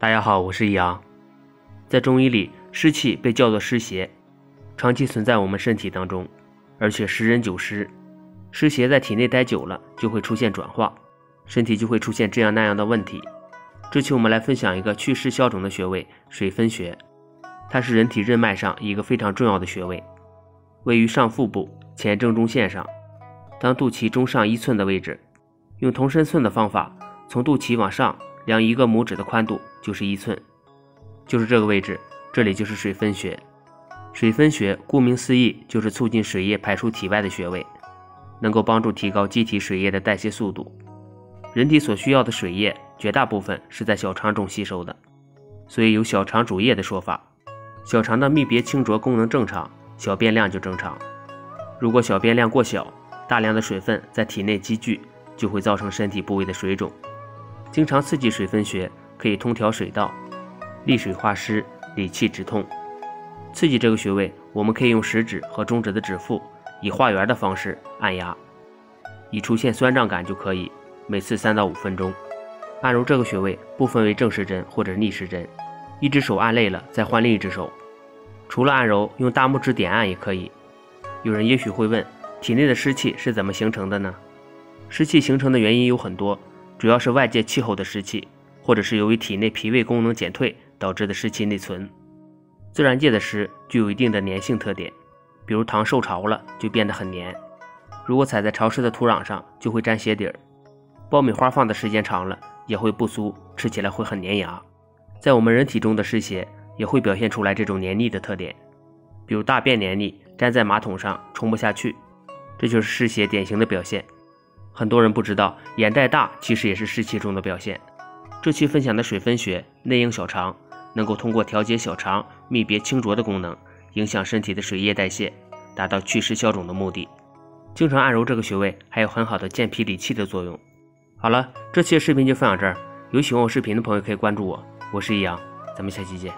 大家好，我是易阳。在中医里，湿气被叫做湿邪，长期存在我们身体当中，而且十人九湿。湿邪在体内待久了，就会出现转化，身体就会出现这样那样的问题。这期我们来分享一个祛湿消肿的穴位——水分穴。它是人体任脉上一个非常重要的穴位，位于上腹部前正中线上，当肚脐中上一寸的位置。用同身寸的方法，从肚脐往上量一个拇指的宽度，就是一寸，就是这个位置，这里就是水分穴。水分穴顾名思义，就是促进水液排出体外的穴位，能够帮助提高机体水液的代谢速度。人体所需要的水液，绝大部分是在小肠中吸收的，所以有小肠主液的说法。小肠的泌别清浊功能正常，小便量就正常。如果小便量过小，大量的水分在体内积聚。就会造成身体部位的水肿。经常刺激水分穴，可以通调水道，利水化湿，理气止痛。刺激这个穴位，我们可以用食指和中指的指腹以画圆的方式按压，以出现酸胀感就可以。每次三到五分钟。按揉这个穴位不分为正时针或者逆时针，一只手按累了再换另一只手。除了按揉，用大拇指点按也可以。有人也许会问，体内的湿气是怎么形成的呢？湿气形成的原因有很多，主要是外界气候的湿气，或者是由于体内脾胃功能减退导致的湿气内存。自然界的湿具有一定的粘性特点，比如糖受潮了就变得很黏，如果踩在潮湿的土壤上就会粘鞋底儿。爆米花放的时间长了也会不酥，吃起来会很粘牙。在我们人体中的湿邪也会表现出来这种黏腻的特点，比如大便黏腻，粘在马桶上冲不下去，这就是湿邪典型的表现。很多人不知道，眼袋大其实也是湿气重的表现。这期分享的水分穴内应小肠，能够通过调节小肠泌别清浊的功能，影响身体的水液代谢，达到祛湿消肿的目的。经常按揉这个穴位，还有很好的健脾理气的作用。好了，这期的视频就分享这儿。有喜欢我视频的朋友可以关注我，我是易阳，咱们下期见。